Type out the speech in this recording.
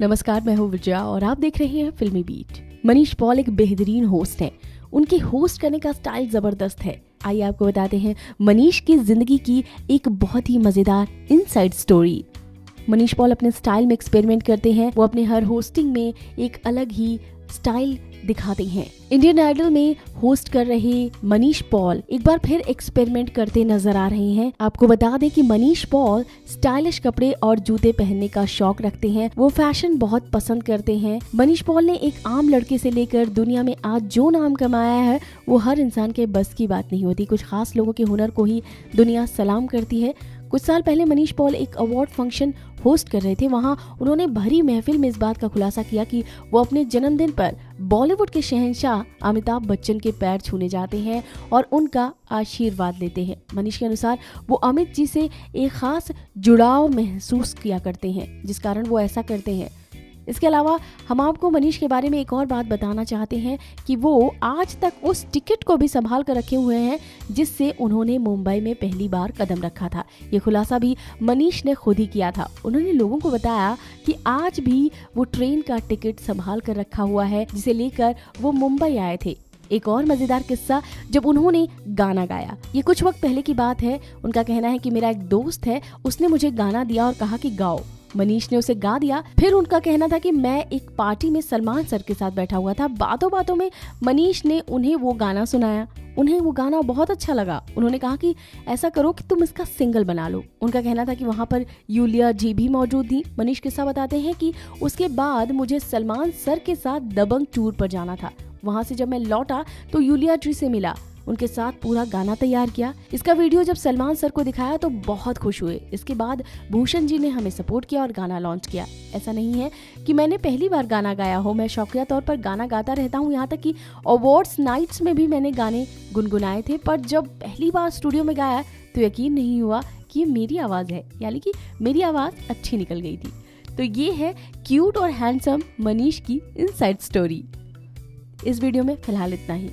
नमस्कार, मैं हूँ विजया और आप देख रहे हैं फिल्मी बीट। मनीष पॉल एक बेहतरीन होस्ट हैं। उनके होस्ट करने का स्टाइल ज़बरदस्त है। आइए आपको बताते हैं मनीष की ज़िंदगी की एक बहुत ही मज़ेदार इनसाइड स्टोरी मनीष पॉल अपने स्टाइल में एक्सपेरिमेंट करते हैं। वो अपने हर होस्टिंग में एक अलग ही स्टाइल दिखाते हैं। इंडियन आइडल में होस्ट कर रहे मनीष पॉल एक बार फिर एक्सपेरिमेंट करते नज़र आ रहे हैं। आपको बता दें कि मनीष पॉल स्टाइलिश कपड़े और जूते पहनने का शौक रखते हैं। वो फ़ैशन बहुत पसंद करते हैं। मनीष पॉल ने एक आम लड़के से लेकर दुनिया में आज जो नाम कमाया है, वो हर इंसान के बस की बात नहीं होती। कुछ खास लोगों के हुनर को ही दुनिया सलाम करती है। कुछ साल पहले मनीष पॉल एक अवार्ड फ़ंक्शन होस्ट कर रहे थे। वहाँ उन्होंने भरी महफिल में इस बात का खुलासा किया कि वो अपने जन्मदिन पर बॉलीवुड के शहनशाह अमिताभ बच्चन के पैर छूने जाते हैं और उनका आशीर्वाद लेते हैं। मनीष के अनुसार वो अमित जी से एक खास जुड़ाव महसूस किया करते हैं, जिस कारण वो ऐसा करते हैं। इसके अलावा हम आपको मनीष के बारे में एक और बात बताना चाहते हैं कि वो आज तक उस टिकट को भी संभाल कर रखे हुए हैं, जिससे उन्होंने मुंबई में पहली बार कदम रखा था। ये खुलासा भी मनीष ने खुद ही किया था। उन्होंने लोगों को बताया कि आज भी वो ट्रेन का टिकट संभाल कर रखा हुआ है, जिसे लेकर वो मुंबई आए थे। एक और मज़ेदार किस्सा, जब उन्होंने गाना गाया। ये कुछ वक्त पहले की बात है। उनका कहना है कि मेरा एक दोस्त है, उसने मुझे गाना दिया और कहा कि गाओ। मनीष ने उसे गा दिया। फिर उनका कहना था कि मैं एक पार्टी में सलमान सर के साथ बैठा हुआ था। बातों बातों में मनीष ने उन्हें वो गाना सुनाया। उन्हें वो गाना बहुत अच्छा लगा। उन्होंने कहा कि ऐसा करो कि तुम इसका सिंगल बना लो। उनका कहना था कि वहाँ पर यूलिया जी भी मौजूद थी। मनीष किस्सा बताते हैं कि उसके बाद मुझे सलमान सर के साथ दबंग टूर पर जाना था। वहाँ से जब मैं लौटा तो यूलिया जी से मिला। उनके साथ पूरा गाना तैयार किया। इसका वीडियो जब सलमान सर को दिखाया तो बहुत खुश हुए। इसके बाद भूषण जी ने हमें सपोर्ट किया और गाना लॉन्च किया। ऐसा नहीं है कि मैंने पहली बार गाना गाया हो। मैं शौकिया तौर पर गाना गाता रहता हूँ। यहाँ तक कि अवार्ड्स नाइट्स में भी मैंने गाने गुनगुनाए थे। पर जब पहली बार स्टूडियो में गाया तो यकीन नहीं हुआ कि ये मेरी आवाज़ है। यानी कि मेरी आवाज़ अच्छी निकल गई थी। तो ये है क्यूट और हैंडसम मनीष की इनसाइड स्टोरी इस वीडियो में फ़िलहाल इतना ही।